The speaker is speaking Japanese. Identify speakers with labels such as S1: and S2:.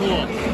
S1: 方